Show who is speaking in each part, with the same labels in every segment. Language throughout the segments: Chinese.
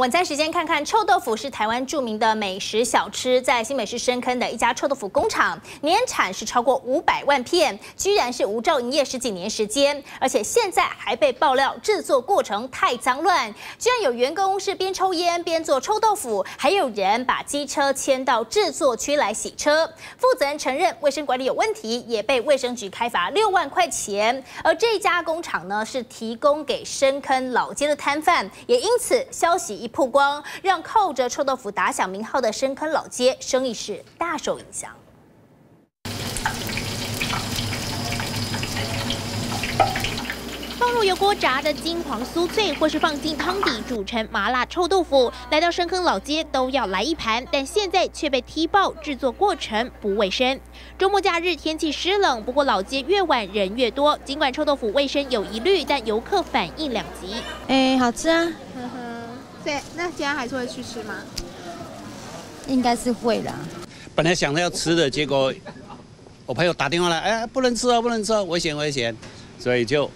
Speaker 1: 晚餐时间，看看臭豆腐是台湾著名的美食小吃，在新北市深坑的一家臭豆腐工厂，年产是超过五百万片，居然是无照营业十几年时间，而且现在还被爆料制作过程太脏乱，居然有员工是边抽烟边做臭豆腐，还有人把机车牵到制作区来洗车。负责人承认卫生管理有问题，也被卫生局开罚六万块钱。而这家工厂呢，是提供给深坑老街的摊贩，也因此消息。一曝光，让靠着臭豆腐打响名号的深坑老街生意是大受影响。
Speaker 2: 放入油锅炸的金黄酥脆，或是放进汤底煮成麻辣臭豆腐，来到深坑老街都要来一盘。但现在却被踢爆制作过程不卫生。周末假日天气湿冷，不过老街越晚人越多。尽管臭豆腐卫生有疑虑，但游客反应两极。
Speaker 3: 哎，好吃啊！
Speaker 4: 对，那今天还是会去吃吗？
Speaker 3: 应该是会啦。
Speaker 5: 本来想着要吃的，结果我朋友打电话来，哎，不能吃啊，不能吃，危险危险，所以就。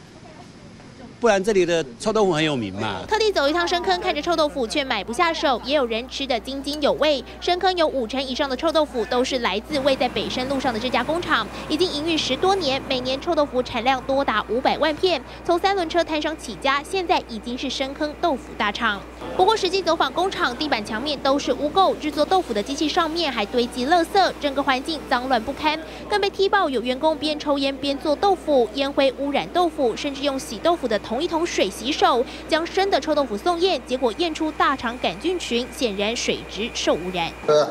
Speaker 5: 不然这里的臭豆腐很有名嘛。
Speaker 2: 特地走一趟深坑，看着臭豆腐却买不下手，也有人吃得津津有味。深坑有五成以上的臭豆腐都是来自位在北山路上的这家工厂，已经营运十多年，每年臭豆腐产量多达五百万片。从三轮车摊商起家，现在已经是深坑豆腐大厂。不过实际走访工厂，地板墙面都是污垢，制作豆腐的机器上面还堆积垃圾，整个环境脏乱不堪。更被踢爆有员工边抽烟边做豆腐，烟灰污染豆腐，甚至用洗豆腐的同一桶水洗手，将生的臭豆腐送验，结果验出大肠杆菌群，显然水质受污染。
Speaker 6: 呃，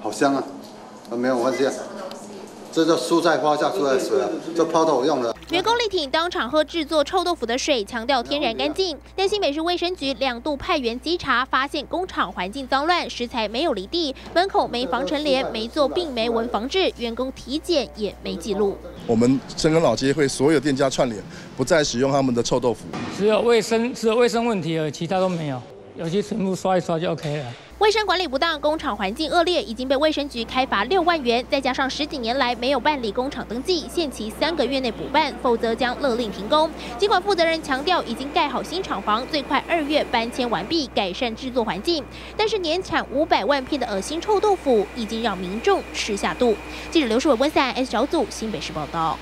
Speaker 6: 好香啊，没有关系。这叫蔬菜花下出来的水啊，这泡豆腐用的。
Speaker 2: 员工力挺当场喝制作臭豆腐的水，强调天然干净。但新北市卫生局两度派员稽查，发现工厂环境脏乱，食材没有离地，门口没防尘帘，没做病媒蚊防治，员工体检也没记录。
Speaker 7: 我们深坑老街会所有店家串联，不再使用他们的臭豆腐。
Speaker 8: 只有卫生，只有卫生问题而已，其他都没有。有些全部刷一刷就 OK 了。
Speaker 2: 卫生管理不当，工厂环境恶劣，已经被卫生局开罚六万元，再加上十几年来没有办理工厂登记，限期三个月内补办，否则将勒令停工。尽管负责人强调已经盖好新厂房，最快二月搬迁完毕，改善制作环境，但是年产五百万片的恶心臭豆腐已经让民众吃下肚。记者刘世伟温散 S 小组新北市报道。